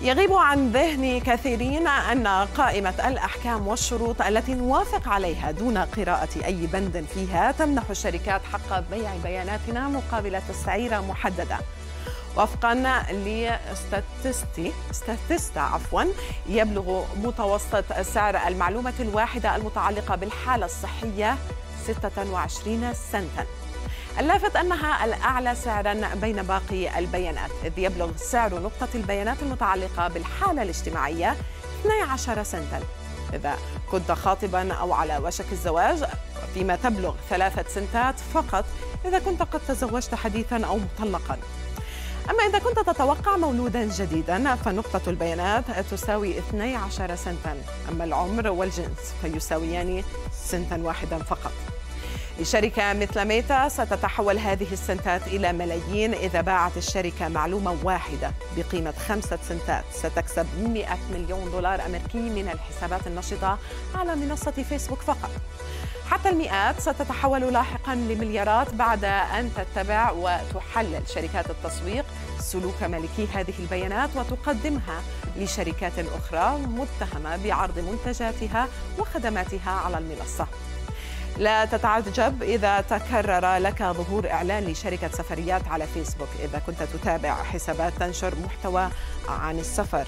يغيب عن ذهن كثيرين أن قائمة الأحكام والشروط التي نوافق عليها دون قراءة أي بند فيها تمنح الشركات حق بيع بياناتنا مقابل تسعيرة محددة. وفقا لستاتستي عفوا يبلغ متوسط سعر المعلومة الواحدة المتعلقة بالحالة الصحية 26 سنتا. اللافت أنها الأعلى سعرا بين باقي البيانات. إذ يبلغ سعر نقطة البيانات المتعلقة بالحالة الاجتماعية 12 سنتا. إذا كنت خاطبا أو على وشك الزواج فيما تبلغ ثلاثة سنتات فقط إذا كنت قد تزوجت حديثا أو مطلقا. أما إذا كنت تتوقع مولودا جديدا فنقطة البيانات تساوي 12 سنتا. أما العمر والجنس فيساويان سنتا واحدا فقط. لشركة مثل ميتا ستتحول هذه السنتات إلى ملايين إذا باعت الشركة معلومة واحدة بقيمة خمسة سنتات. ستكسب 100 مليون دولار أمريكي من الحسابات النشطة على منصة فيسبوك فقط. حتى المئات ستتحول لاحقا لمليارات بعد أن تتبع وتحلل شركات التسويق. سلوك مالكي هذه البيانات وتقدمها لشركات أخرى متهمة بعرض منتجاتها وخدماتها على المنصة. لا تتعجب إذا تكرر لك ظهور إعلان لشركة سفريات على فيسبوك. إذا كنت تتابع حسابات تنشر محتوى عن السفر.